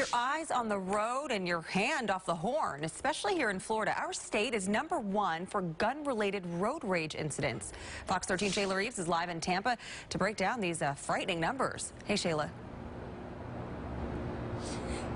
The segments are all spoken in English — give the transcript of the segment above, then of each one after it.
Your eyes on the road and your hand off the horn, especially here in Florida. Our state is number one for gun-related road rage incidents. Fox 13 Shayla Reeves is live in Tampa to break down these uh, frightening numbers. Hey, Shayla.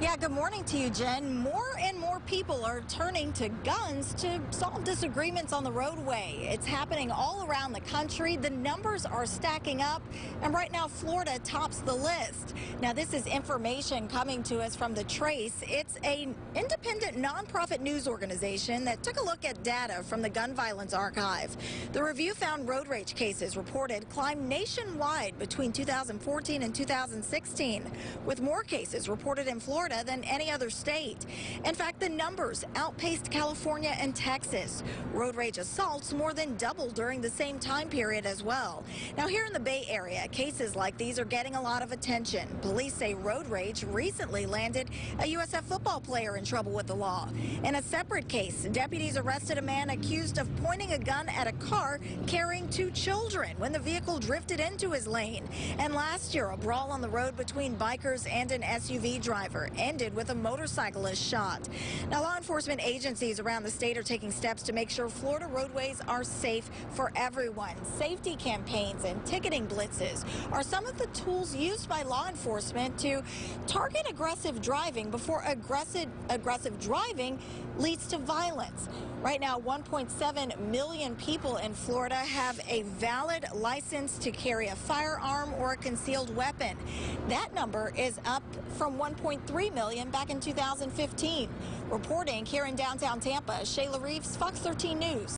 Yeah, good morning to you, Jen. More and more people are turning to guns to solve disagreements on the roadway. It's happening all around the country. The numbers are stacking up, and right now Florida tops the list. Now, this is information coming to us from The Trace. It's an independent nonprofit news organization that took a look at data from the Gun Violence Archive. The review found road rage cases reported climbed nationwide between 2014 and 2016, with more cases reported in Florida than any other state. In fact, the numbers outpaced California and Texas. Road rage assaults more than doubled during the same time period as well. Now, here in the Bay Area, cases like these are getting a lot of attention. Police say road rage recently landed a USF football player in trouble with the law. In a separate case, deputies arrested a man accused of pointing a gun at a car carrying two children when the vehicle drifted into his lane. And last year, a brawl on the road between bikers and an SUV driver ended with a motorcyclist shot. Now, law enforcement agencies around the state are taking steps to make sure Florida roadways are safe for everyone. Safety campaigns and ticketing blitzes are some of the tools used by law enforcement to target aggressive driving before aggressive, aggressive driving leads to violence. Right now, 1.7 million people in Florida have a valid license to carry a firearm or a concealed weapon. That number is up from 1.3 million back in 2015. Reporting here in downtown Tampa, Shayla Reeves, Fox 13 News.